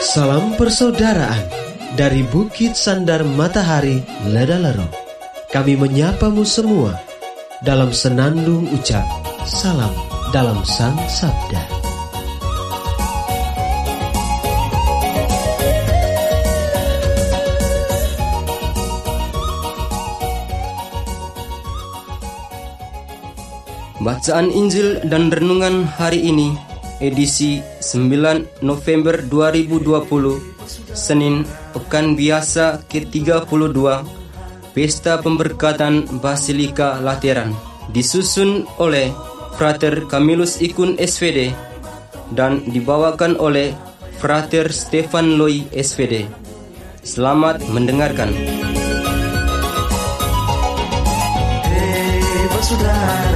Salam persaudaraan dari Bukit Sandar Matahari Ledalero. Kami menyapamu semua dalam senandung ucap salam dalam Sang Sabda. Bacaan Injil dan Renungan hari ini edisi 9 November 2020 Senin Pekan Biasa ke-32 Pesta Pemberkatan Basilika Lateran disusun oleh Frater Camillus Ikun SVD dan dibawakan oleh Frater Stefan Loi SVD. Selamat mendengarkan. Hei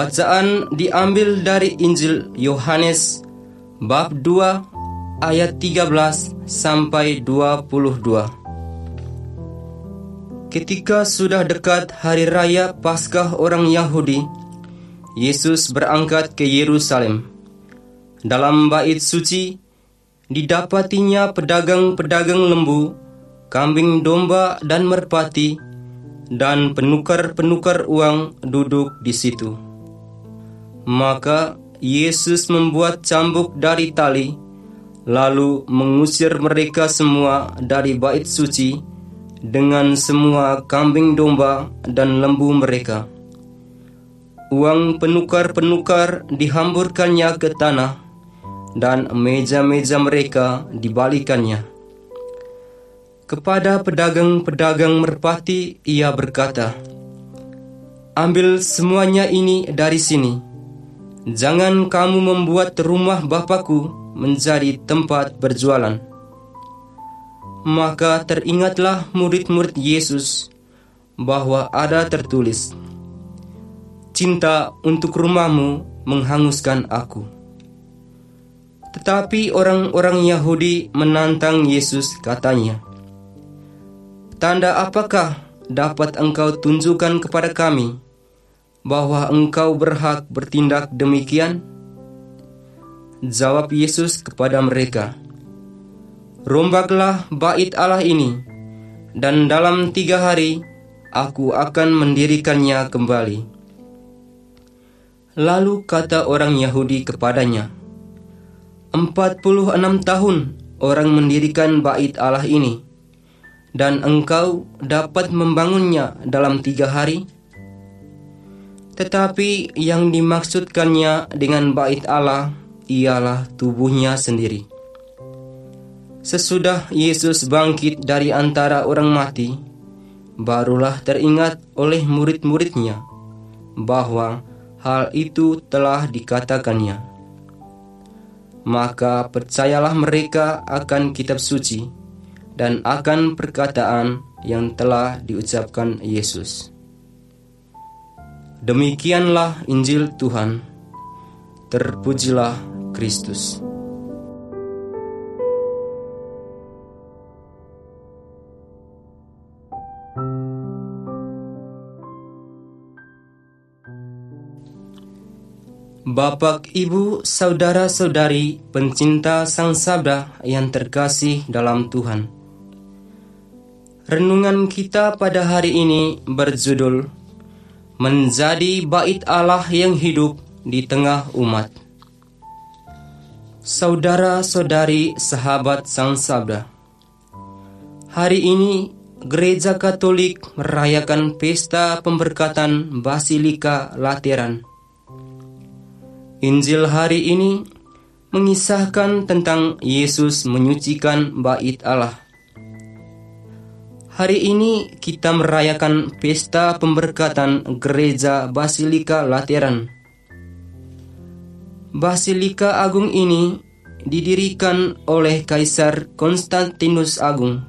Bacaan diambil dari Injil Yohanes bab 2 ayat 13 sampai 22. Ketika sudah dekat hari raya Paskah orang Yahudi, Yesus berangkat ke Yerusalem. Dalam bait suci didapatinya pedagang-pedagang lembu, kambing domba dan merpati, dan penukar-penukar uang duduk di situ. Maka Yesus membuat cambuk dari tali, lalu mengusir mereka semua dari bait suci dengan semua kambing domba dan lembu mereka. Uang penukar-penukar dihamburkannya ke tanah, dan meja-meja mereka dibalikannya. Kepada pedagang-pedagang merpati ia berkata, Ambil semuanya ini dari sini. Jangan kamu membuat rumah Bapakku menjadi tempat berjualan. Maka teringatlah murid-murid Yesus bahwa ada tertulis, Cinta untuk rumahmu menghanguskan aku. Tetapi orang-orang Yahudi menantang Yesus katanya, Tanda apakah dapat engkau tunjukkan kepada kami bahwa engkau berhak bertindak demikian? Jawab Yesus kepada mereka, Rombaklah bait Allah ini, dan dalam tiga hari aku akan mendirikannya kembali. Lalu kata orang Yahudi kepadanya, Empat puluh enam tahun orang mendirikan bait Allah ini, dan engkau dapat membangunnya dalam tiga hari? Tetapi yang dimaksudkannya dengan bait Allah ialah tubuhnya sendiri. Sesudah Yesus bangkit dari antara orang mati, barulah teringat oleh murid-muridnya bahwa hal itu telah dikatakannya. Maka percayalah mereka akan kitab suci dan akan perkataan yang telah diucapkan Yesus. Demikianlah Injil Tuhan. Terpujilah Kristus. Bapak, Ibu, saudara-saudari, pencinta Sang Sabda yang terkasih dalam Tuhan. Renungan kita pada hari ini berjudul Menjadi Bait Allah yang Hidup di Tengah Umat. Saudara-saudari sahabat Sang Sabda, hari ini Gereja Katolik merayakan pesta pemberkatan Basilika Lateran Injil hari ini mengisahkan tentang Yesus menyucikan bait Allah. Hari ini kita merayakan pesta pemberkatan Gereja Basilika Lateran. Basilika Agung ini didirikan oleh Kaisar Konstantinus Agung,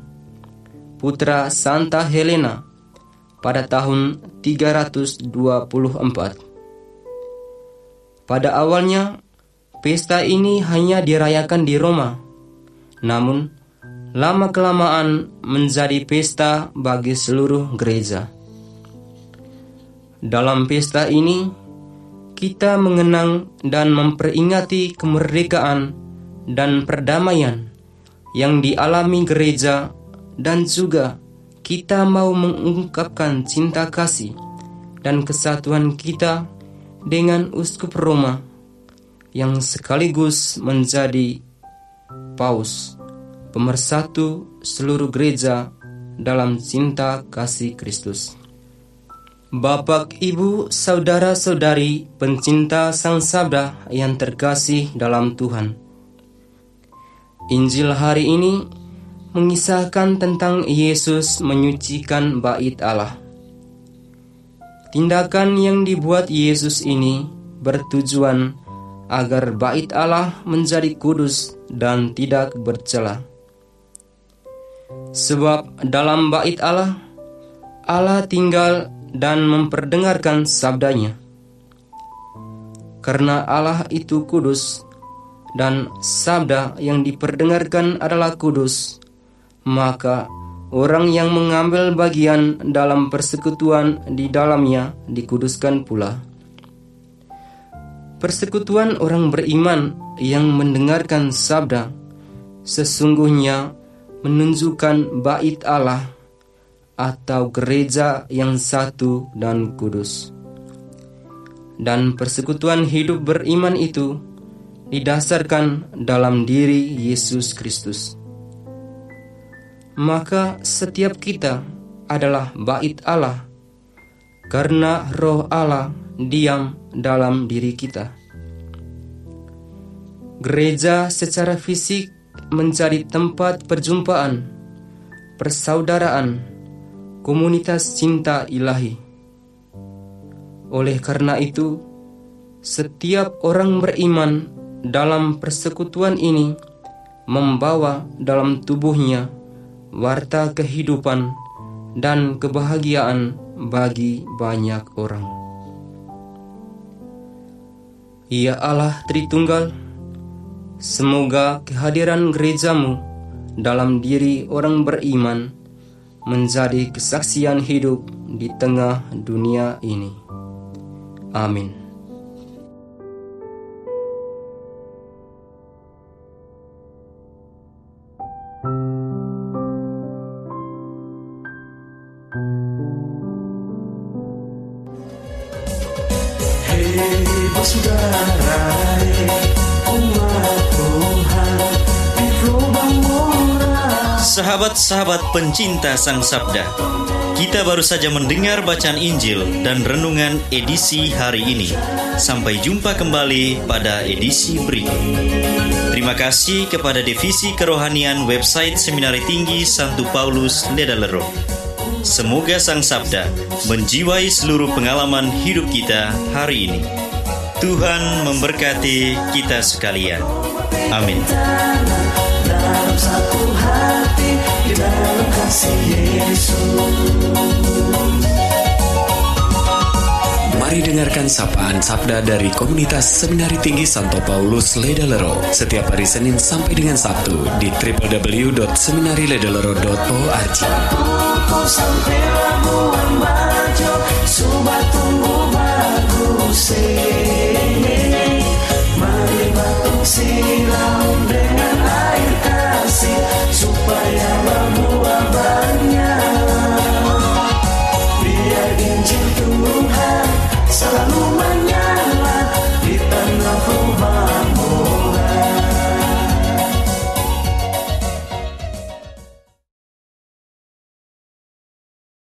putra Santa Helena, pada tahun 324. Pada awalnya, pesta ini hanya dirayakan di Roma. Namun, lama-kelamaan menjadi pesta bagi seluruh gereja. Dalam pesta ini, kita mengenang dan memperingati kemerdekaan dan perdamaian yang dialami gereja dan juga kita mau mengungkapkan cinta kasih dan kesatuan kita dengan uskup Roma yang sekaligus menjadi paus pemersatu seluruh gereja dalam cinta kasih Kristus. Bapak, Ibu, saudara-saudari, pencinta Sang Sabda yang terkasih dalam Tuhan. Injil hari ini mengisahkan tentang Yesus menyucikan bait Allah. Tindakan yang dibuat Yesus ini bertujuan agar bait Allah menjadi kudus dan tidak bercela. Sebab dalam bait Allah, Allah tinggal dan memperdengarkan sabdanya. Karena Allah itu kudus dan sabda yang diperdengarkan adalah kudus, maka orang yang mengambil bagian dalam persekutuan di dalamnya dikuduskan pula. Persekutuan orang beriman yang mendengarkan sabda sesungguhnya menunjukkan bait Allah atau gereja yang satu dan kudus. Dan persekutuan hidup beriman itu didasarkan dalam diri Yesus Kristus. Maka setiap kita adalah bait Allah karena roh Allah diam dalam diri kita. Gereja secara fisik menjadi tempat perjumpaan, persaudaraan, komunitas cinta ilahi. Oleh karena itu, setiap orang beriman dalam persekutuan ini membawa dalam tubuhnya warta kehidupan dan kebahagiaan bagi banyak orang. Ya Allah Tritunggal, semoga kehadiran gerejamu dalam diri orang beriman menjadi kesaksian hidup di tengah dunia ini. Amin. Hei bersaudara, Sahabat-sahabat pencinta Sang Sabda, kita baru saja mendengar bacaan Injil dan renungan edisi hari ini. Sampai jumpa kembali pada edisi berikut. Terima kasih kepada Divisi Kerohanian website Seminari Tinggi Santo Paulus Ledalero. Semoga Sang Sabda menjiwai seluruh pengalaman hidup kita hari ini. Tuhan memberkati kita sekalian. Amin dalam satu hati di dalam kasih Yesus. Mari dengarkan sapaan sabda dari komunitas Seminari Tinggi Santo Paulus Ledalero setiap hari Senin sampai dengan Sabtu di www.seminariledalero.org. Mari